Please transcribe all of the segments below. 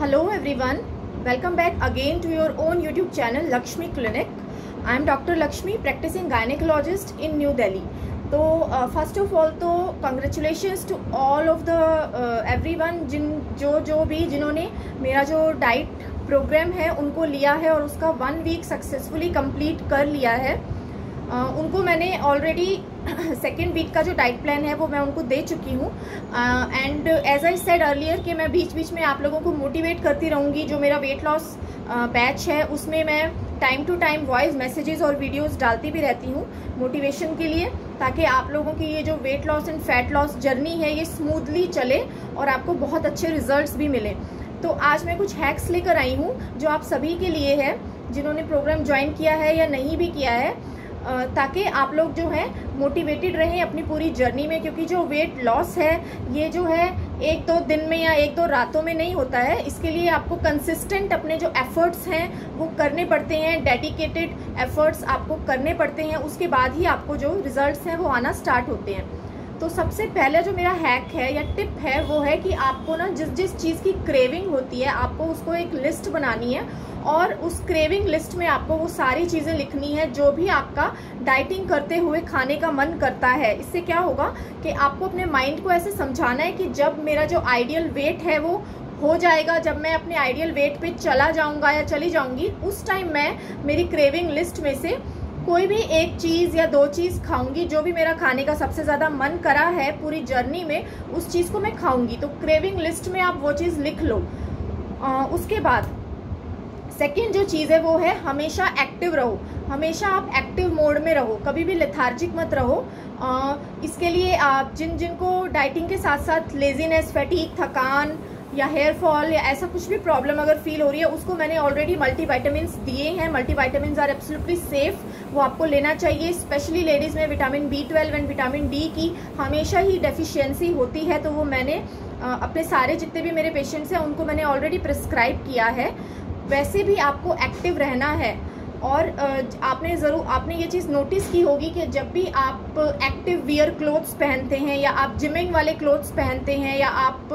Hello everyone welcome back again to your own YouTube channel Lakshmi clinic I am doctor Lakshmi practising gynaecologist in New Delhi तो first of all तो congratulation to all of the every one जिन जो जो भी जिन्होंने मेरा जो diet programme है उनको लिया है और उसका वन वीक सक्सेसफुली कंप्लीट कर लिया है। Uh, उनको मैंने ऑलरेडी सेकेंड वीक का जो डाइट प्लान है, वो मैं उनको दे चुकी हूँ। And as I said earlier कि मैं बीच बीच में आप लोगों को मोटिवेट करती रहूँगी, जो मेरा वेट लॉस बैच है, उसमें मैं time to time voice messages और वीडियोस डालती भी रहती हूँ मोटिवेशन के लिए, ताकि आप लोगों की ये जो weight loss and fat loss journey है, ये स्मूथली चले और आपको बहुत अच्छे रिजल्ट्स भी मिले। तो आज मैं कुछ हैक्स लेकर आई हूँ, जो आप सभी के लिए है, जिन्होंने प्रोग्राम ज्वाइन किया है या नहीं भी किया है ताकि आप लोग जो है मोटिवेटेड रहें अपनी पूरी जर्नी में, क्योंकि जो वेट लॉस है, ये जो है, एक दो दिन में या एक दो रातों में नहीं होता है। इसके लिए आपको कंसिस्टेंट अपने जो एफर्ट्स हैं, वो करने पड़ते हैं डेडिकेटेड एफर्ट्स आपको करने पड़ते हैं। उसके बाद ही आपको जो रिजल्ट्स हैं, वो आना स्टार्ट होते हैं। तो सबसे पहले जो मेरा हैक है या टिप है वो है कि आपको ना जिस जिस चीज़ की क्रेविंग होती है, आपको उसको एक लिस्ट बनानी है और उस क्रेविंग लिस्ट में आपको वो सारी चीज़ें लिखनी है जो भी आपका डाइटिंग करते हुए खाने का मन करता है। इससे क्या होगा कि आपको अपने माइंड को ऐसे समझाना है कि जब मेरा जो आइडियल वेट है वो हो जाएगा, जब मैं अपने आइडियल वेट पे चला जाऊँगा या चली जाऊँगी, उस टाइम मैं मेरी क्रेविंग लिस्ट में से कोई भी एक चीज़ या दो चीज़ खाऊँगी जो भी मेरा खाने का सबसे ज़्यादा मन करा है पूरी जर्नी में उस चीज़ को मैं खाऊँगी। तो क्रेविंग लिस्ट में आप वो चीज़ लिख लो। आ, उसके बाद सेकेंड जो चीज़ है वो है हमेशा एक्टिव रहो। हमेशा आप एक्टिव मोड में रहो। कभी भी लेथार्जिक मत रहो। आ, इसके लिए आप जिन जिनको डाइटिंग के साथ साथ लेजीनेस फैटिक थकान या हेयर फॉल या ऐसा कुछ भी प्रॉब्लम अगर फील हो रही है, उसको मैंने ऑलरेडी मल्टी वाइटामिन दिए हैं। Multi vitamin are absolutely safe वो आपको लेना चाहिए स्पेशली लेडीज़ में vitamin B twelve and vitamin D की हमेशा ही डेफिशिएंसी होती है। तो वो मैंने अपने सारे जितने भी मेरे पेशेंट्स हैं, उनको मैंने ऑलरेडी प्रिस्क्राइब किया है। वैसे भी आपको एक्टिव रहना है। और आपने ज़रूर, आपने ये चीज़ नोटिस की होगी कि जब भी आप एक्टिव वियर क्लोथ्स पहनते हैं या आप जिमिंग वाले क्लोथ्स पहनते हैं या आप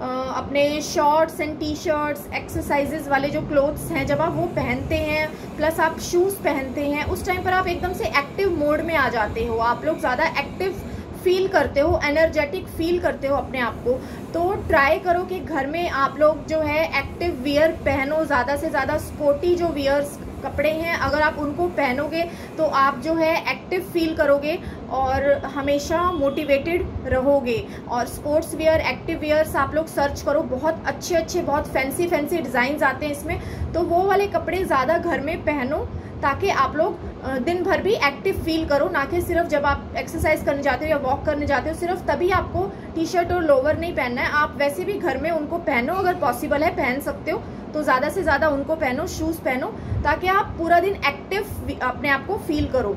अपने shorts and T shirts exercises वाले जो क्लोथ्स हैं, जब आप वो पहनते हैं प्लस आप शूज़ पहनते हैं, उस टाइम पर आप एकदम से एक्टिव मोड में आ जाते हो। आप लोग ज़्यादा एक्टिव फील करते हो एनर्जेटिक फील करते हो अपने आप को। तो ट्राई करो कि घर में आप लोग जो है एक्टिव वियर पहनो, ज़्यादा से ज़्यादा स्पोर्टी जो वियर्स कपड़े हैं, अगर आप उनको पहनोगे तो आप जो है एक्टिव फील करोगे। और हमेशा मोटिवेटेड रहोगे। और स्पोर्ट्स वेयर एक्टिव वेयर्स आप लोग सर्च करो। बहुत अच्छे अच्छे, बहुत फैंसी फैंसी डिज़ाइन आते हैं इसमें। तो वो वाले कपड़े ज़्यादा घर में पहनो, ताकि आप लोग दिन भर भी एक्टिव फील करो। ना कि सिर्फ़ जब आप एक्सरसाइज करने जाते हो या वॉक करने जाते हो, सिर्फ़ तभी आपको टी शर्ट और लोवर नहीं पहनना है। आप वैसे भी घर में उनको पहनो, अगर पॉसिबल है पहन सकते हो। तो ज़्यादा से ज़्यादा उनको पहनो शूज़ पहनो, ताकि आप पूरा दिन एक्टिव अपने आप को फील करो।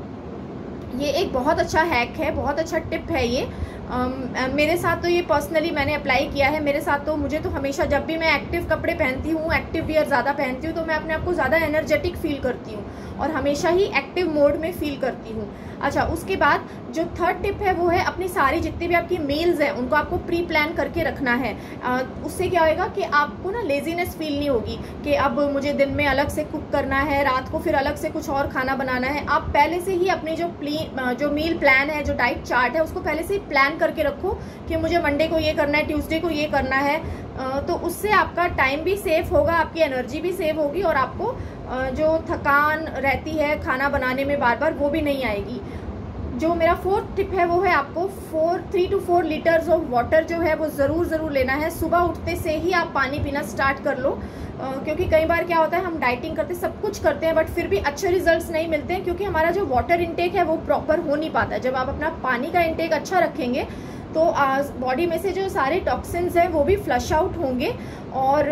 ये एक बहुत अच्छा हैक है, बहुत अच्छा टिप है ये। मेरे साथ तो ये पर्सनली मैंने अप्लाई किया है। मेरे साथ तो मुझे तो हमेशा जब भी मैं एक्टिव कपड़े पहनती हूँ एक्टिव वियर ज़्यादा पहनती हूँ तो मैं अपने आप को ज़्यादा एनर्जेटिक फील करती हूँ। और हमेशा ही एक्टिव मोड में फील करती हूँ। अच्छा उसके बाद जो थर्ड टिप है वो है अपनी सारी जितनी भी आपकी मील्स हैं उनको आपको प्री प्लान करके रखना है। आ, उससे क्या होएगा कि आपको ना लेजीनेस फील नहीं होगी कि अब मुझे दिन में अलग से कुक करना है रात को फिर अलग से कुछ और खाना बनाना है। आप पहले से ही अपनी जो प्ली जो मील प्लान है जो डाइट चार्ट है उसको पहले से ही प्लान करके रखो कि मुझे मंडे को ये करना है ट्यूसडे को ये करना है। तो उससे आपका टाइम भी सेफ़ होगा आपकी एनर्जी भी सेव होगी और आपको जो थकान रहती है खाना बनाने में बार बार वो भी नहीं आएगी। जो मेरा फोर्थ टिप है वो है आपको four three two four litres of water जो है वो ज़रूर ज़रूर लेना है। सुबह उठते से ही आप पानी पीना स्टार्ट कर लो। uh, क्योंकि कई बार क्या होता है हम डाइटिंग करते सब कुछ करते हैं बट फिर भी अच्छे रिजल्ट्स नहीं मिलते हैं क्योंकि हमारा जो वाटर इनटेक है वो प्रॉपर हो नहीं पाता। जब आप अपना पानी का इनटेक अच्छा रखेंगे तो बॉडी में से जो सारे टॉक्सिन्स हैं वो भी फ्लश आउट होंगे। और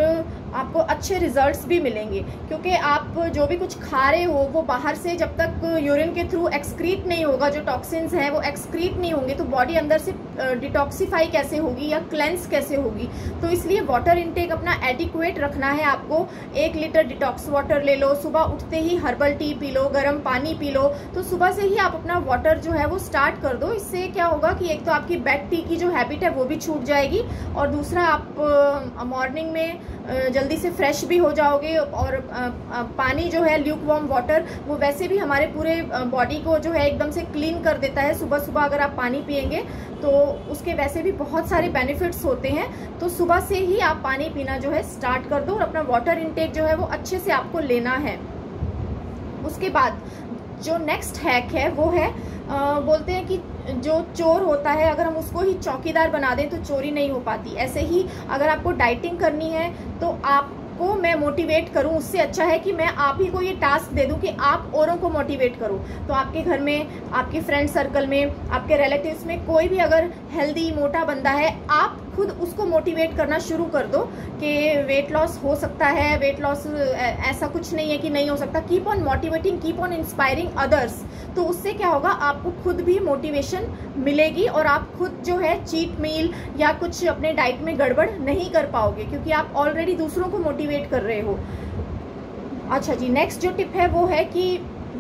आपको अच्छे रिजल्ट्स भी मिलेंगे। क्योंकि आप जो भी कुछ खा रहे हो, वो बाहर से जब तक यूरिन के थ्रू एक्सक्रीट नहीं होगा, जो टॉक्सिन्स हैं, वो एक्सक्रीट नहीं होंगे तो बॉडी अंदर से डिटॉक्सीफाई कैसे होगी या क्लेंस कैसे होगी? तो इसलिए वाटर इनटेक अपना एडिक्वेट रखना है आपको। एक लीटर डिटॉक्स वाटर ले लो, सुबह उठते ही हर्बल टी पी लो, गर्म पानी पी लो तो सुबह से ही आप अपना वाटर जो है वो स्टार्ट कर दो। इससे क्या होगा कि एक तो आपकी बेड टी की जो हैबिट है, वो भी छूट जाएगी, और दूसरा आप मॉर्निंग में जल्दी से फ्रेश भी हो जाओगे और पानी जो है ल्यूक वार्म वाटर वो वैसे भी हमारे पूरे बॉडी को जो है एकदम से क्लीन कर देता है। सुबह सुबह अगर आप पानी पियेंगे तो उसके वैसे भी बहुत सारे बेनिफिट्स होते हैं। तो सुबह से ही आप पानी पीना जो है स्टार्ट कर दो और अपना वाटर इनटेक जो है वो अच्छे से आपको लेना है। उसके बाद जो नेक्स्ट हैक है वो है आ, बोलते हैं कि जो चोर होता है, अगर हम उसको ही चौकीदार बना दें तो चोरी नहीं हो पाती। ऐसे ही अगर आपको डाइटिंग करनी है तो आप को मैं मोटिवेट करूँ, उससे अच्छा है कि मैं आप ही को ये टास्क दे दूँ कि आप औरों को मोटिवेट करो। तो आपके घर में, आपके फ्रेंड सर्कल में, आपके रिलेटिव्स में कोई भी अगर हेल्दी, मोटा बंदा है, आप खुद उसको मोटिवेट करना शुरू कर दो कि वेट लॉस हो सकता है वेट लॉस ऐसा कुछ नहीं है कि नहीं हो सकता। Keep on motivating keep on inspiring others तो उससे क्या होगा? आपको खुद भी मोटिवेशन मिलेगी और आप खुद जो है चीट मील या कुछ अपने डाइट में गड़बड़ नहीं कर पाओगे क्योंकि आप ऑलरेडी दूसरों को मोटिवेट कर रहे हो। अच्छा जी नेक्स्ट जो टिप है वो है कि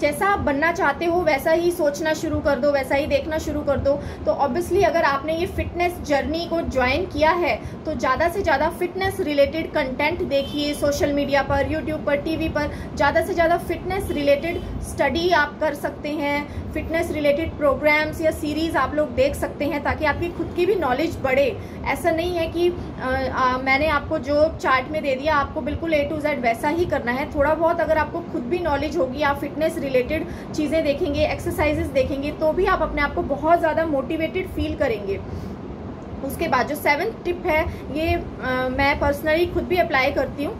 जैसा आप बनना चाहते हो वैसा ही सोचना शुरू कर दो वैसा ही देखना शुरू कर दो। तो ऑब्वियसली अगर आपने ये फिटनेस जर्नी को ज्वाइन किया है तो ज़्यादा से ज़्यादा फिटनेस रिलेटेड कंटेंट देखिए सोशल मीडिया पर यूट्यूब पर टीवी पर। ज़्यादा से ज़्यादा फिटनेस रिलेटेड स्टडी आप कर सकते हैं। फिटनेस रिलेटेड प्रोग्राम्स या सीरीज़ आप लोग देख सकते हैं ताकि आपकी खुद की भी नॉलेज बढ़े। ऐसा नहीं है कि आ, आ, मैंने आपको जो चार्ट में दे दिया आपको बिल्कुल ए टू जेड वैसा ही करना है। थोड़ा बहुत अगर आपको खुद भी नॉलेज होगी आप फिटनेस रिलेटेड चीज़ें देखेंगे एक्सरसाइजेस देखेंगे तो भी आप अपने आप को बहुत ज़्यादा मोटिवेटेड फील करेंगे। उसके बाद जो सेवन्थ टिप है ये आ, मैं पर्सनली खुद भी अप्लाई करती हूँ।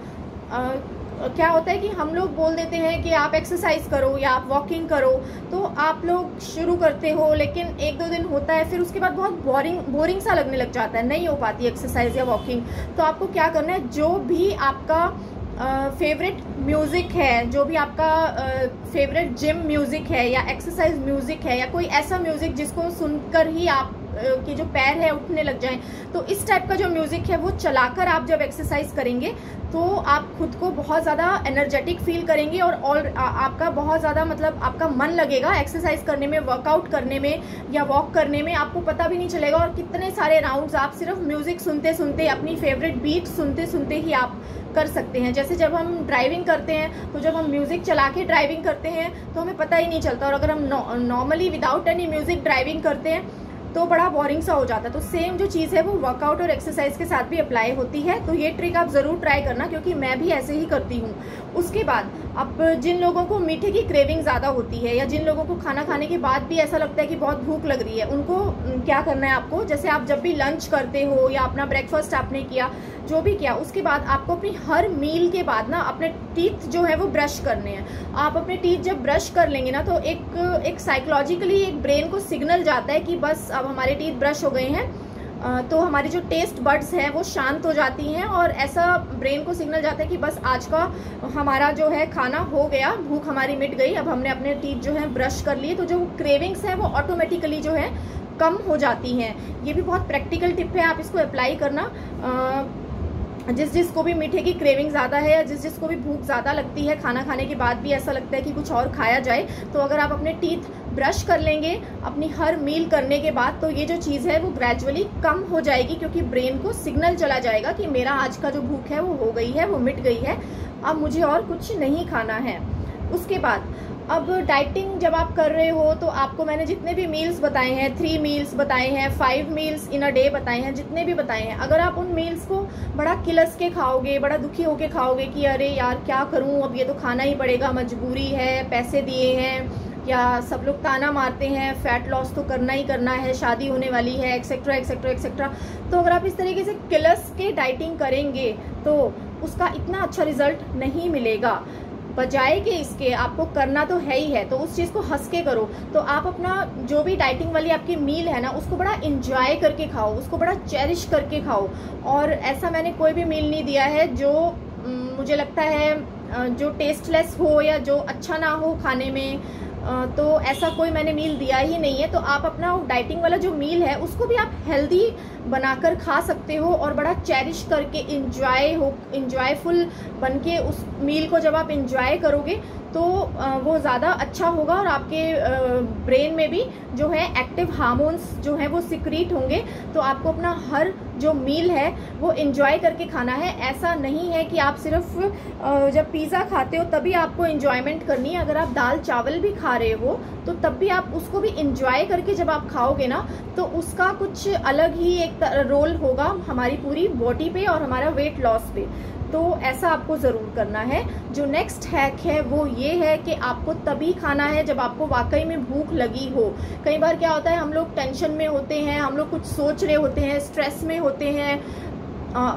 क्या होता है कि हम लोग बोल देते हैं कि आप एक्सरसाइज करो या आप वॉकिंग करो तो आप लोग शुरू करते हो लेकिन एक दो दिन होता है फिर उसके बाद बहुत बोरिंग बोरिंग सा लगने लग जाता है नहीं हो पाती एक्सरसाइज या वॉकिंग तो आपको क्या करना है जो भी आपका फेवरेट म्यूज़िक है, जो भी आपका फेवरेट जिम म्यूज़िक है या एक्सरसाइज म्यूज़िक है या कोई ऐसा म्यूज़िक जिसको सुनकर ही आप के जो पैर है उठने लग जाएँ तो इस टाइप का जो म्यूज़िक है वो चलाकर आप जब एक्सरसाइज करेंगे तो आप खुद को बहुत ज़्यादा एनर्जेटिक फील करेंगे और ऑल आपका बहुत ज़्यादा मतलब आपका मन लगेगा एक्सरसाइज करने में वर्कआउट करने में या वॉक करने में, आपको पता भी नहीं चलेगा और कितने सारे राउंड्स आप सिर्फ़ म्यूज़िक सुनते सुनते अपनी फेवरेट बीट सुनते सुनते ही आप कर सकते हैं। जैसे जब हम ड्राइविंग करते हैं तो जब हम म्यूज़िक चला के ड्राइविंग करते हैं तो हमें पता ही नहीं चलता। और अगर हम normally without any music driving करते हैं तो बड़ा बोरिंग सा हो जाता है। तो सेम जो चीज़ है, वो वर्कआउट और एक्सरसाइज के साथ भी अप्लाई होती है। तो ये ट्रिक आप ज़रूर ट्राई करना, क्योंकि मैं भी ऐसे ही करती हूँ। उसके बाद अब जिन लोगों को मीठे की क्रेविंग ज़्यादा होती है या जिन लोगों को खाना खाने के बाद भी ऐसा लगता है कि बहुत भूख लग रही है, उनको क्या करना है आपको? जैसे आप जब भी लंच करते हो या अपना ब्रेकफास्ट आपने किया, जो भी किया, उसके बाद आपको अपनी हर मील के बाद ना अपने टीथ जो है वो ब्रश करने हैं। आप अपने टीथ जब ब्रश कर लेंगे ना तो एक एक साइकोलॉजिकली एक ब्रेन को सिग्नल जाता है कि बस अब हमारे टीथ ब्रश हो गए हैं। तो हमारी जो टेस्ट बर्ड्स हैं, वो शांत हो जाती हैं और ऐसा ब्रेन को सिग्नल जाता है कि बस आज का हमारा जो है खाना हो गया, भूख हमारी मिट गई, अब हमने अपने टीथ जो है ब्रश कर लिए तो जो क्रेविंग्स हैं वो ऑटोमेटिकली जो है कम हो जाती हैं। ये भी बहुत प्रैक्टिकल टिप है, आप इसको अप्लाई करना। जिस जिस को भी मीठे की क्रेविंग ज़्यादा है या जिस जिस को भी भूख ज़्यादा लगती है, खाना खाने के बाद भी ऐसा लगता है कि कुछ और खाया जाए तो अगर आप अपने टीथ ब्रश कर लेंगे, अपनी हर मील करने के बाद तो ये जो चीज़ है वो ग्रेजुअली कम हो जाएगी क्योंकि ब्रेन को सिग्नल चला जाएगा कि मेरा आज का जो भूख है वो हो गई है, वो मिट गई है। अब मुझे और कुछ नहीं खाना है। उसके बाद, अब डाइटिंग जब आप कर रहे हो तो आपको मैंने जितने भी मील्स बताए हैं थ्री मील्स बताए हैं five meals in a day बताए हैं, जितने भी बताए हैं, अगर आप उन मील्स को बड़ा किलस के खाओगे, बड़ा दुखी होके खाओगे कि अरे यार, क्या करूँ, अब ये तो खाना ही पड़ेगा, मजबूरी है, पैसे दिए हैं, या सब लोग ताना मारते हैं फैट लॉस तो करना ही करना है, शादी होने वाली है एक्सेट्रा एक्सेट्रा एक्सेट्रा तो अगर आप इस तरीके से किलस के डाइटिंग करेंगे तो उसका इतना अच्छा रिज़ल्ट नहीं मिलेगा। बजाय कि इसके, आपको करना तो है ही है तो उस चीज़ को हंस के करो। तो आप अपना जो भी डाइटिंग वाली आपकी मील है ना, उसको बड़ा इंजॉय करके खाओ, उसको बड़ा चेरिश करके खाओ। और ऐसा मैंने कोई भी मील नहीं दिया है जो मुझे लगता है जो टेस्टलेस हो या जो अच्छा ना हो खाने में तो ऐसा कोई मैंने मील दिया ही नहीं है तो आप अपना डाइटिंग वाला जो मील है, उसको भी आप हेल्दी बनाकर खा सकते हो और बड़ा चेरिश करके इंजॉय हो इंजॉयफुल बन के उस मील को जब आप इंजॉय करोगे तो वो ज़्यादा अच्छा होगा और आपके ब्रेन में भी जो है एक्टिव हार्मोन्स जो हैं वो सिक्रीट होंगे। तो आपको अपना हर जो मील है वो इन्जॉय करके खाना है। ऐसा नहीं है कि आप सिर्फ़ जब पिज़्ज़ा खाते हो तभी आपको इन्जॉयमेंट करनी है। अगर आप दाल चावल भी खा रहे हो तो तब भी आप उसको भी इंजॉय करके जब आप खाओगे ना तो उसका कुछ अलग ही एक रोल होगा हमारी पूरी बॉडी पे और हमारा वेट लॉस पे। तो ऐसा आपको ज़रूर करना है। जो नेक्स्ट हैक है, वो ये है कि आपको तभी खाना है जब आपको वाकई में भूख लगी हो। कई बार क्या होता है, हम लोग टेंशन में होते हैं, हम लोग कुछ सोच रहे होते हैं स्ट्रेस में होते हैं।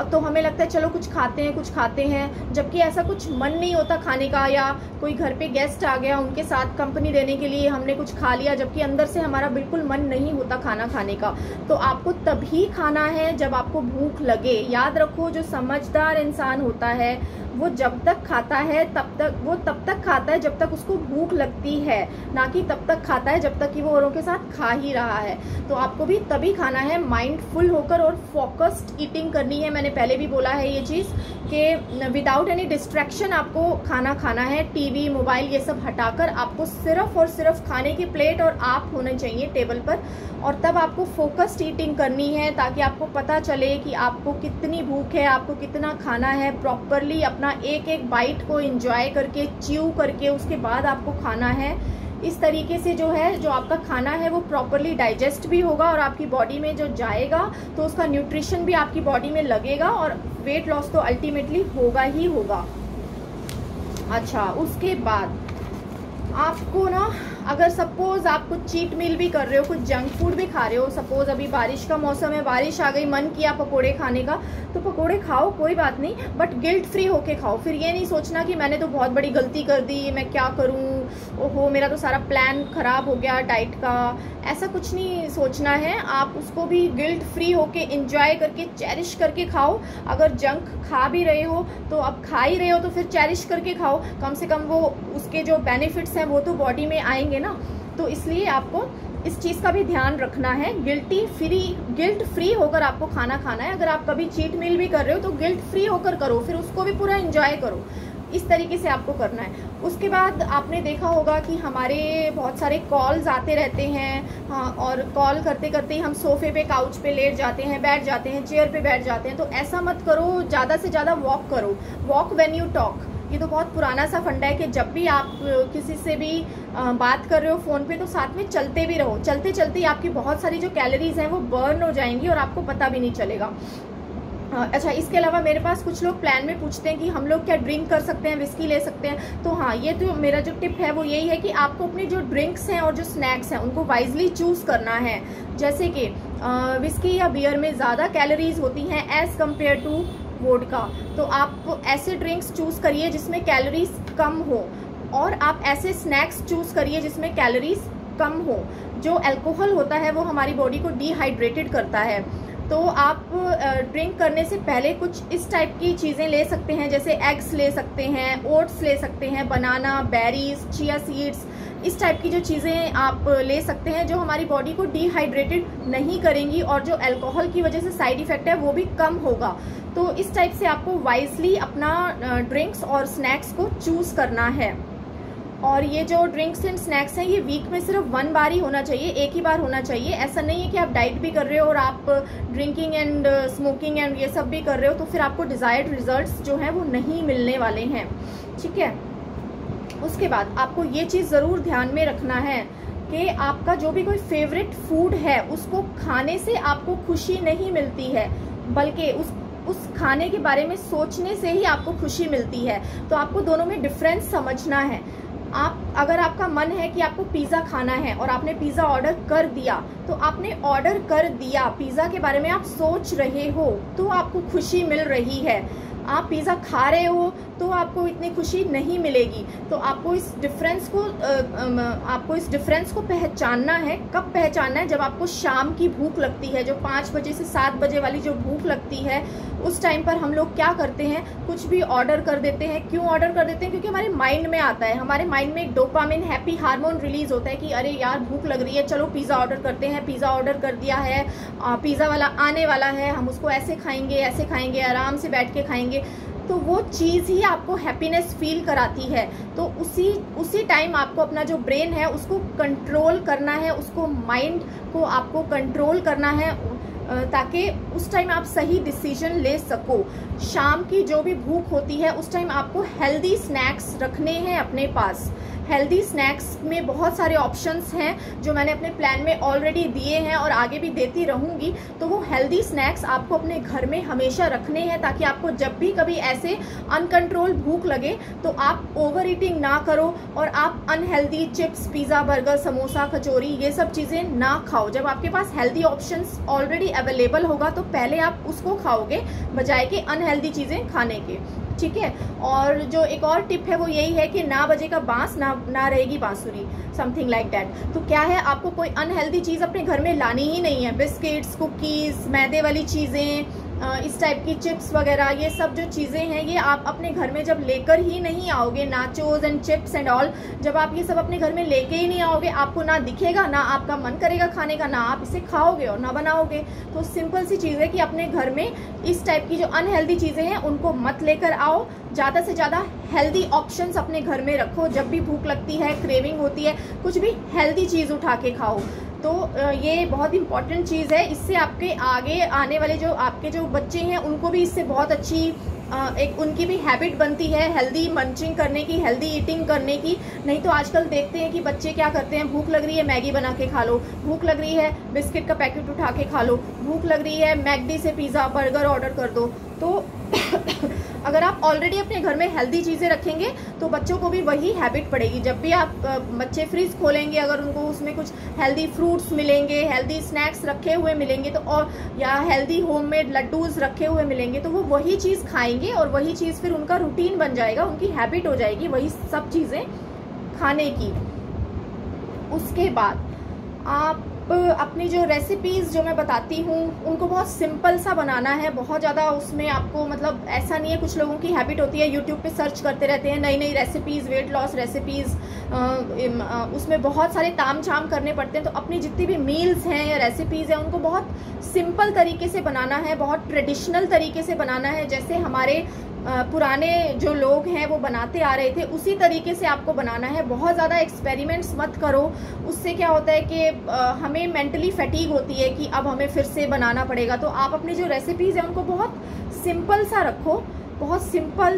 तो हमें लगता है, चलो कुछ खाते हैं, कुछ खाते हैं। जबकि ऐसा कुछ मन नहीं होता खाने का, या कोई घर पे गेस्ट आ गया, उनके साथ कंपनी देने के लिए हमने कुछ खा लिया, जबकि अंदर से हमारा बिल्कुल मन नहीं होता खाना खाने का। तो आपको तभी खाना है जब आपको भूख लगे। याद रखो, जो समझदार इंसान होता है, वो जब तक खाता है, तब तक, वो तब तक खाता है जब तक उसको भूख लगती है। ना कि तब तक खाता है जब तक कि वो औरों के साथ खा ही रहा है। तो आपको भी तभी खाना है माइंडफुल होकर और फोकस्ड ईटिंग करनी है। मैंने पहले भी बोला है ये चीज़ कि विदाउट एनी डिस्ट्रैक्शन आपको खाना खाना है। टीवी मोबाइल ये सब हटाकर आपको सिर्फ़ और सिर्फ़ खाने की प्लेट और आप होने चाहिए टेबल पर। और तब आपको फोकस्ड ईटिंग करनी है ताकि आपको पता चले कि आपको कितनी भूख है, आपको कितना खाना है प्रॉपरली अपना एक एक बाइट को इंजॉय करके च्यू करके उसके बाद आपको खाना है। इस तरीके से जो है, जो आपका खाना है, वो प्रॉपरली डाइजेस्ट भी होगा और आपकी बॉडी में जो जाएगा तो उसका न्यूट्रिशन भी आपकी बॉडी में लगेगा और वेट लॉस तो अल्टीमेटली होगा ही होगा। अच्छा उसके बाद आपको ना, अगर सपोज़ आप कुछ चीट मील भी कर रहे हो, कुछ जंक फ़ूड भी खा रहे हो सपोज़ अभी बारिश का मौसम है, बारिश आ गई, मन किया पकोड़े खाने का तो पकोड़े खाओ, कोई बात नहीं बट गिल्ट फ्री होके खाओ। फिर ये नहीं सोचना कि मैंने तो बहुत बड़ी गलती कर दी, मैं क्या करूँ? ओहो, मेरा तो सारा प्लान ख़राब हो गया डाइट का। ऐसा कुछ नहीं सोचना है। आप उसको भी गिल्ट फ्री होके इंजॉय करके चेरिश करके खाओ। अगर जंक खा भी रहे हो तो अब खा ही रहे हो तो फिर चेरिश करके खाओ। कम से कम वो उसके जो बेनिफिट्स हैं, वो तो बॉडी में आएँगे ना। तो इसलिए आपको इस चीज़ का भी ध्यान रखना है। गिल्टी फ्री गिल्ट फ्री होकर आपको खाना खाना है। अगर आप कभी चीट मील भी कर रहे हो तो गिल्ट फ्री होकर करो। फिर उसको भी पूरा इंजॉय करो। इस तरीके से आपको करना है। उसके बाद आपने देखा होगा कि हमारे बहुत सारे कॉल्स आते रहते हैं। हाँ और कॉल करते करते हम सोफे पे काउच पे लेट जाते हैं, बैठ जाते हैं चेयर पे बैठ जाते हैं। तो ऐसा मत करो, ज़्यादा से ज़्यादा वॉक करो। वॉक वेन यू टॉक ये तो बहुत पुराना सा फंडा है कि जब भी आप किसी से भी बात कर रहे हो फ़ोन पे तो साथ में चलते भी रहो। चलते चलते आपकी बहुत सारी जो कैलोरीज हैं, वो बर्न हो जाएँगी और आपको पता भी नहीं चलेगा। अच्छा इसके अलावा मेरे पास कुछ लोग प्लान में पूछते हैं कि हम लोग क्या ड्रिंक कर सकते हैं विस्की ले सकते हैं। तो हाँ ये तो मेरा जो टिप है, वो यही है कि आपको अपने जो ड्रिंक्स हैं और जो स्नैक्स हैं, उनको वाइजली चूज़ करना है। जैसे कि विस्की या बियर में ज़्यादा कैलोरीज होती हैं एज़ कंपेयर टू वोड का तो आप ऐसे ड्रिंक्स चूज़ करिए जिसमें कैलोरीज कम हो और आप ऐसे स्नैक्स चूज़ करिए जिसमें कैलोरीज कम हो। जो अल्कोहल होता है, वो हमारी बॉडी को डिहाइड्रेटेड करता है। तो आप ड्रिंक करने से पहले कुछ इस टाइप की चीज़ें ले सकते हैं, जैसे एग्स ले सकते हैं ओट्स ले सकते हैं बनाना बेरीज चिया सीड्स इस टाइप की जो चीज़ें आप ले सकते हैं, जो हमारी बॉडी को डिहाइड्रेटेड नहीं करेंगी और जो अल्कोहल की वजह से साइड इफ़ेक्ट है, वो भी कम होगा। तो इस टाइप से आपको वाइजली अपना ड्रिंक्स और स्नैक्स को चूज़ करना है। और ये जो ड्रिंक्स एंड स्नैक्स हैं, ये वीक में सिर्फ़ वन बार ही होना चाहिए, एक ही बार होना चाहिए। ऐसा नहीं है कि आप डाइट भी कर रहे हो और आप ड्रिंकिंग एंड स्मोकिंग एंड ये सब भी कर रहे हो तो फिर आपको डिज़ायर्ड रिजल्ट्स जो हैं, वो नहीं मिलने वाले हैं। ठीक है? उसके बाद आपको ये चीज़ ज़रूर ध्यान में रखना है कि आपका जो भी कोई फेवरेट फ़ूड है, उसको खाने से आपको खुशी नहीं मिलती है, बल्कि उस उस खाने के बारे में सोचने से ही आपको खुशी मिलती है। तो आपको दोनों में डिफरेंस समझना है। आप, अगर आपका मन है कि आपको पिज़्ज़ा खाना है और आपने पिज़्ज़ा ऑर्डर कर दिया तो आपने ऑर्डर कर दिया पिज़्ज़ा के बारे में, आप सोच रहे हो तो आपको खुशी मिल रही है। आप पिज़्ज़ा खा रहे हो तो आपको इतनी खुशी नहीं मिलेगी। तो आपको इस डिफरेंस को आपको इस डिफरेंस को पहचानना है। कब पहचानना है? जब आपको शाम की भूख लगती है, जो पाँच बजे से सात बजे वाली जो भूख लगती है, उस टाइम पर हम लोग क्या करते हैं? कुछ भी ऑर्डर कर देते हैं। क्यों ऑर्डर कर देते हैं? क्योंकि हमारे माइंड में आता है। हमारे माइंड में एक डोपामिन हैप्पी हार्मोन रिलीज़ होता है कि अरे यार, भूख लग रही है, चलो पिज़्ज़ा ऑर्डर करते हैं। पिज़्ज़ा ऑर्डर कर दिया है पिज़्ज़ा वाला आने वाला है। हम उसको ऐसे खाएँगे ऐसे खाएँगे, आराम से बैठ के खाएँगे। तो वो चीज़ ही आपको हैप्पीनेस फील कराती है। तो उसी उसी टाइम आपको अपना जो ब्रेन है, उसको कंट्रोल करना है, उसको माइंड को आपको कंट्रोल करना है ताकि उस टाइम आप सही डिसीज़न ले सको। शाम की जो भी भूख होती है, उस टाइम आपको हेल्दी स्नैक्स रखने हैं अपने पास। हेल्दी स्नैक्स में बहुत सारे ऑप्शंस हैं जो मैंने अपने प्लान में ऑलरेडी दिए हैं और आगे भी देती रहूँगी। तो वो हेल्दी स्नैक्स आपको अपने घर में हमेशा रखने हैं ताकि आपको जब भी कभी ऐसे अनकंट्रोल भूख लगे तो आप ओवर ईटिंग ना करो और आप unhealthy chips pizza burger samosa kachori ये सब चीज़ें ना खाओ। जब आपके पास हेल्दी ऑप्शन ऑलरेडी अवेलेबल होगा तो पहले आप उसको खाओगे, बजाय के अनहेल्दी चीज़ें खाने के। ठीक है? और जो एक और टिप है, वो यही है कि ना बजे का बाँस, ना ना ना रहेगी बांसुरी समथिंग लाइक डैट तो क्या है, आपको कोई अनहेल्दी चीज़ अपने घर में लानी ही नहीं है। बिस्किट्स कुकीज़ मैदे वाली चीज़ें इस टाइप की चिप्स वगैरह, ये सब जो चीज़ें हैं, ये आप अपने घर में जब लेकर ही नहीं आओगे nachos and chips and all जब आप ये सब अपने घर में लेके ही नहीं आओगे, आपको ना दिखेगा, ना आपका मन करेगा खाने का, ना आप इसे खाओगे और ना बनाओगे। तो सिंपल सी चीज़ है कि अपने घर में इस टाइप की जो अनहेल्दी चीज़ें हैं, उनको मत लेकर आओ। ज़्यादा से ज़्यादा हेल्दी ऑप्शंस अपने घर में रखो। जब भी भूख लगती है क्रेविंग होती है, कुछ भी हेल्दी चीज़ उठा के खाओ। तो ये बहुत इंपॉर्टेंट चीज़ है। इससे आपके आगे आने वाले जो, आपके जो बच्चे हैं, उनको भी इससे बहुत अच्छी एक उनकी भी हैबिट बनती है हेल्दी मंचिंग करने की हेल्दी ईटिंग करने की। नहीं तो आजकल देखते हैं कि बच्चे क्या करते हैं। भूख लग रही है, मैगी बना के खा लो। भूख लग रही है, बिस्किट का पैकेट उठा के खा लो। भूख लग रही है, मैगडी से पिज़्ज़ा बर्गर ऑर्डर कर दो। तो अगर आप ऑलरेडी अपने घर में हेल्दी चीज़ें रखेंगे तो बच्चों को भी वही हैबिट पड़ेगी। जब भी आप बच्चे फ्रिज खोलेंगे, अगर उनको उसमें कुछ हेल्दी फ्रूट्स मिलेंगे हेल्दी स्नैक्स रखे हुए मिलेंगे तो और, या हेल्दी होममेड लड्डूज रखे हुए मिलेंगे तो वो वही चीज़ खाएँगे और वही चीज़ फिर उनका रूटीन बन जाएगा, उनकी हैबिट हो जाएगी वही सब चीज़ें खाने की। उसके बाद आप अपनी जो रेसिपीज़ जो मैं बताती हूँ, उनको बहुत सिंपल सा बनाना है। बहुत ज़्यादा उसमें आपको मतलब ऐसा नहीं है, कुछ लोगों की हैबिट होती है यूट्यूब पे सर्च करते रहते हैं नई नई रेसिपीज़ वेट लॉस रेसिपीज़ उसमें बहुत सारे ताम झाम करने पड़ते हैं। तो अपनी जितनी भी मील्स हैं या रेसिपीज़ हैं, उनको बहुत सिंपल तरीके से बनाना है, बहुत ट्रेडिशनल तरीके से बनाना है। जैसे हमारे पुराने जो लोग हैं, वो बनाते आ रहे थे। उसी तरीके से आपको बनाना है। बहुत ज़्यादा एक्सपेरिमेंट्स मत करो। उससे क्या होता है कि हमें मेंटली फैटीग होती है कि अब हमें फिर से बनाना पड़ेगा। तो आप अपनी जो रेसिपीज़ हैं, उनको बहुत सिंपल सा रखो। बहुत सिंपल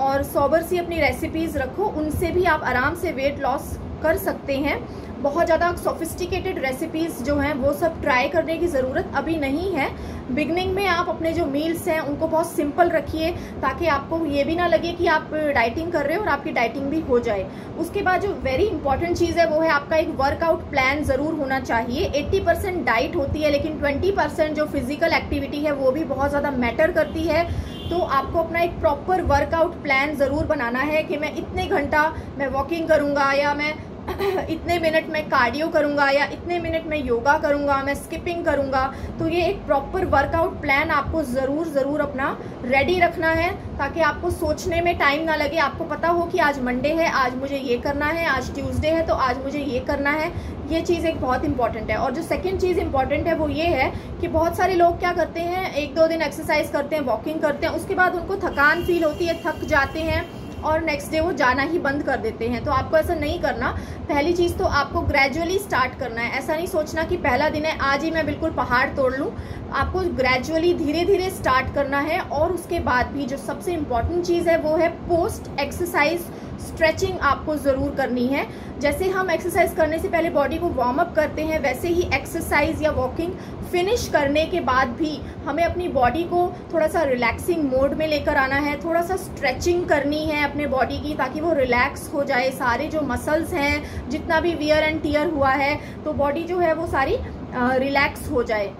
और सोबर सी अपनी रेसिपीज़ रखो। उनसे भी आप आराम से वेट लॉस कर सकते हैं। बहुत ज़्यादा सोफिस्टिकेटेड रेसिपीज़ जो हैं, वो सब ट्राई करने की ज़रूरत अभी नहीं है। बिगनिंग में आप अपने जो मील्स हैं, उनको बहुत सिंपल रखिए, ताकि आपको ये भी ना लगे कि आप डाइटिंग कर रहे हो और आपकी डाइटिंग भी हो जाए। उसके बाद जो वेरी इंपॉर्टेंट चीज़ है, वो है आपका एक वर्कआउट प्लान ज़रूर होना चाहिए। 80 परसेंट डाइट होती है, लेकिन 20 परसेंट जो फ़िज़िकल एक्टिविटी है, वो भी बहुत ज़्यादा मैटर करती है। तो आपको अपना एक प्रॉपर वर्कआउट प्लान ज़रूर बनाना है कि मैं इतने घंटा मैं वॉकिंग करूँगा या मैं इतने मिनट मैं कार्डियो करूँगा या इतने मिनट में योगा करूँगा, मैं स्किपिंग करूँगा तो ये एक प्रॉपर वर्कआउट प्लान आपको ज़रूर ज़रूर अपना रेडी रखना है, ताकि आपको सोचने में टाइम ना लगे। आपको पता हो कि आज मंडे है, आज मुझे ये करना है, आज ट्यूसडे है तो आज मुझे ये करना है। ये चीज़ एक बहुत इंपॉर्टेंट है। और जो सेकेंड चीज़ इंपॉर्टेंट है, वो ये है कि बहुत सारे लोग क्या करते हैं, एक दो दिन एक्सरसाइज करते हैं वॉकिंग करते हैं, उसके बाद उनको थकान फील होती है, थक जाते हैं। और नेक्स्ट डे वो जाना ही बंद कर देते हैं। तो आपको ऐसा नहीं करना। पहली चीज़ तो आपको ग्रेजुअली स्टार्ट करना है। ऐसा नहीं सोचना कि पहला दिन है, आज ही मैं बिल्कुल पहाड़ तोड़ लूँ। आपको ग्रेजुअली धीरे धीरे स्टार्ट करना है और उसके बाद भी जो सबसे इंपॉर्टेंट चीज़ है वो है पोस्ट एक्सरसाइज स्ट्रेचिंग आपको ज़रूर करनी है। जैसे हम एक्सरसाइज करने से पहले बॉडी को वार्म अप करते हैं, वैसे ही एक्सरसाइज या वॉकिंग फिनिश करने के बाद भी हमें अपनी बॉडी को थोड़ा सा रिलैक्सिंग मोड में लेकर आना है। थोड़ा सा स्ट्रेचिंग करनी है अपने बॉडी की ताकि वो रिलैक्स हो जाए। सारे जो मसल्स हैं, जितना भी वियर एंड टीयर हुआ है तो बॉडी जो है वो सारी रिलैक्स हो जाए।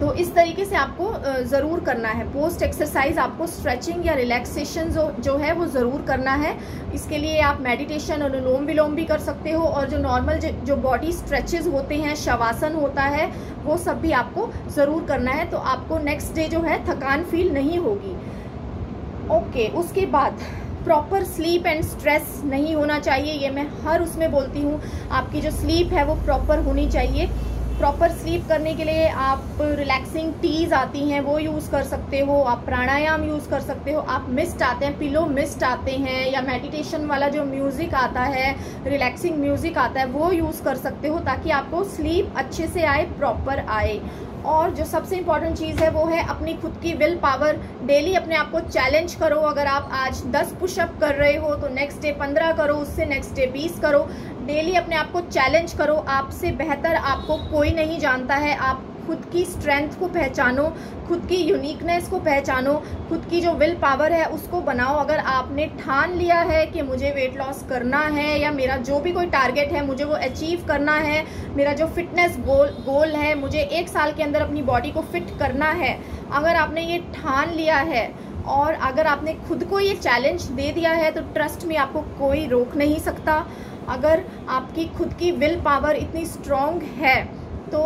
तो इस तरीके से आपको ज़रूर करना है। पोस्ट एक्सरसाइज आपको स्ट्रेचिंग या रिलैक्सेशन जो जो है, वो ज़रूर करना है। इसके लिए आप मेडिटेशन और अनुलोम विलोम भी कर सकते हो और जो नॉर्मल जो बॉडी स्ट्रेचेज होते हैं, शवासन होता है, वो सब भी आपको ज़रूर करना है। तो आपको नेक्स्ट डे जो है, थकान फील नहीं होगी। ओके उसके बाद प्रॉपर स्लीप एंड स्ट्रेस नहीं होना चाहिए, ये मैं हर उसमें बोलती हूँ। आपकी जो स्लीप है, वो प्रॉपर होनी चाहिए। प्रॉपर स्लीप करने के लिए आप रिलैक्सिंग टीज आती हैं, वो यूज़ कर सकते हो, आप प्राणायाम यूज़ कर सकते हो, आप मिस्ट आते हैं पिलो मिस्ट आते हैं, या मेडिटेशन वाला जो म्यूज़िक आता है रिलैक्सिंग म्यूज़िक आता है, वो यूज़ कर सकते हो ताकि आपको स्लीप अच्छे से आए प्रॉपर आए। और जो सबसे इंपॉर्टेंट चीज़ है, वो है अपनी खुद की विल पावर डेली अपने आप को चैलेंज करो। अगर आप आज 10 पुशअप कर रहे हो तो नेक्स्ट डे 15 करो, उससे नेक्स्ट डे 20 करो। डेली अपने आप को चैलेंज करो, आपसे बेहतर आपको कोई नहीं जानता है। आप खुद की स्ट्रेंथ को पहचानो, खुद की यूनिकनेस को पहचानो, खुद की जो विल पावर है उसको बनाओ। अगर आपने ठान लिया है कि मुझे वेट लॉस करना है या मेरा जो भी कोई टारगेट है मुझे वो अचीव करना है, मेरा जो फिटनेस गोल गोल है मुझे एक साल के अंदर अपनी बॉडी को फिट करना है, अगर आपने ये ठान लिया है और अगर आपने खुद को ये चैलेंज दे दिया है तो ट्रस्ट में आपको कोई रोक नहीं सकता। अगर आपकी खुद की विल पावर इतनी स्ट्रॉन्ग है तो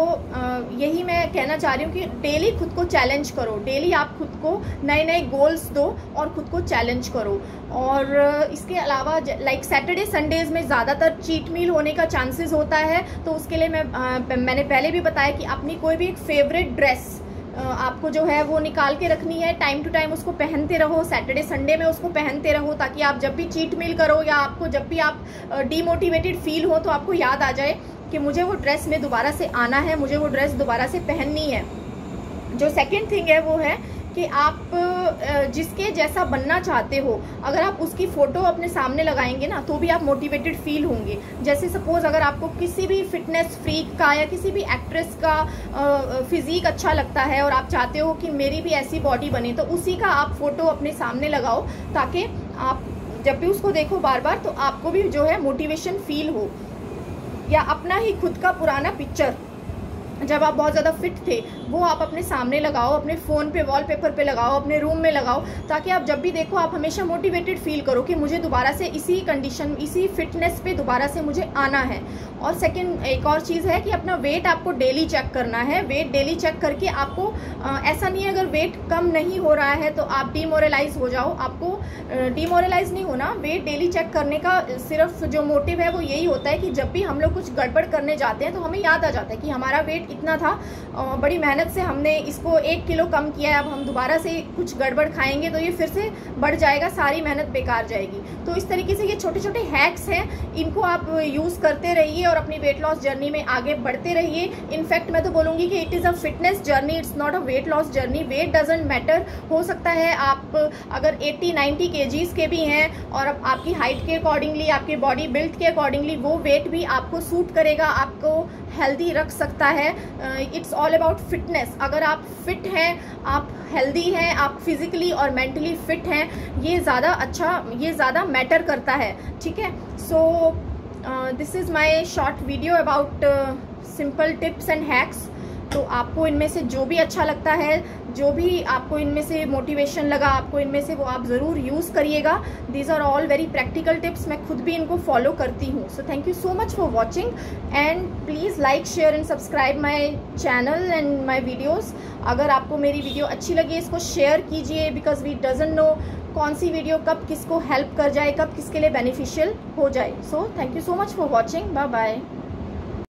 यही मैं कहना चाह रही हूँ कि डेली खुद को चैलेंज करो। डेली आप खुद को नए नए गोल्स दो और खुद को चैलेंज करो। और इसके अलावा लाइक सैटरडे संडेज में ज़्यादातर चीट मील होने का चांसेस होता है तो उसके लिए मैं मैंने पहले भी बताया कि अपनी कोई भी एक फेवरेट ड्रेस आपको जो है वो निकाल के रखनी है टाइम टू टाइम उसको पहनते रहो सैटरडे संडे में उसको पहनते रहो ताकि आप जब भी चीट मील करो या आपको जब भी आप डीमोटिवेटेड फील हो तो आपको याद आ जाए कि मुझे वो ड्रेस में दोबारा से आना है, मुझे वो ड्रेस दोबारा से पहननी है। जो सेकेंड थिंग है वो है कि आप जिसके जैसा बनना चाहते हो, अगर आप उसकी फ़ोटो अपने सामने लगाएँगे ना तो भी आप मोटिवेटेड फील होंगे। जैसे सपोज़ अगर आपको किसी भी फिटनेस फ्रीक का या किसी भी एक्ट्रेस का फिज़ीक अच्छा लगता है और आप चाहते हो कि मेरी भी ऐसी बॉडी बने तो उसी का आप फ़ोटो अपने सामने लगाओ, ताकि आप जब भी उसको देखो बार बार तो आपको भी जो है मोटिवेशन फील हो। या अपना ही खुद का पुराना पिक्चर जब आप बहुत ज़्यादा फिट थे वो आप अपने सामने लगाओ अपने फ़ोन पे वॉलपेपर पे लगाओ अपने रूम में लगाओ ताकि आप जब भी देखो आप हमेशा मोटिवेटेड फील करो कि मुझे दोबारा से इसी कंडीशन इसी फिटनेस पे दोबारा से मुझे आना है। और सेकंड एक और चीज़ है कि अपना वेट आपको डेली चेक करना है। वेट डेली चेक करके आपको आ, ऐसा नहीं है अगर वेट कम नहीं हो रहा है तो आप डीमोरलाइज हो जाओ। आपको डीमोरलाइज नहीं होना। वेट डेली चेक करने का सिर्फ़ जो मोटिव है वो यही होता है कि जब भी हम लोग कुछ गड़बड़ करने जाते हैं तो हमें याद आ जाता है कि हमारा वेट इतना था। बड़ी मेहनत से हमने इसको एक किलो कम किया है। अब हम दोबारा से कुछ गड़बड़ खाएँगे तो ये फिर से बढ़ जाएगा, सारी मेहनत बेकार जाएगी। तो इस तरीके से ये छोटे छोटे हैक्स हैं। इनको आप यूज़ करते रहिए और अपनी वेट लॉस जर्नी में आगे बढ़ते रहिए। इनफैक्ट मैं तो बोलूँगी कि it is a fitness journey it's not a weight loss journey weight doesn't matter हो सकता है आप अगर 80 90 केजीज के भी हैं और अब आपकी हाइट के अकॉर्डिंगली आपके बॉडी बिल्ड के अकॉर्डिंगली वो वेट भी आपको सूट करेगा, आपको हेल्दी रख सकता है। इट्स ऑल अबाउट फिटनेस अगर आप फिट हैं, आप हेल्दी हैं, आप फिजिकली और मेंटली फिट हैं, ये ज़्यादा अच्छा ये ज़्यादा मैटर करता है, ठीक है? So this is my short video about simple tips and hacks तो आपको इनमें से जो भी अच्छा लगता है, जो भी आपको इनमें से मोटिवेशन लगा, आपको इनमें से वो आप ज़रूर यूज़ करिएगा। These are all very practical tips मैं खुद भी इनको फॉलो करती हूँ। So thank you so much for watching and please like share and subscribe my channel and my videos अगर आपको मेरी वीडियो अच्छी लगी, इसको शेयर कीजिए बिकॉज़ वी डजेंट नो कौन सी वीडियो कब किसको हेल्प कर जाए, कब किसके लिए बेनिफिशियल हो जाए। So thank you so much for watching bye bye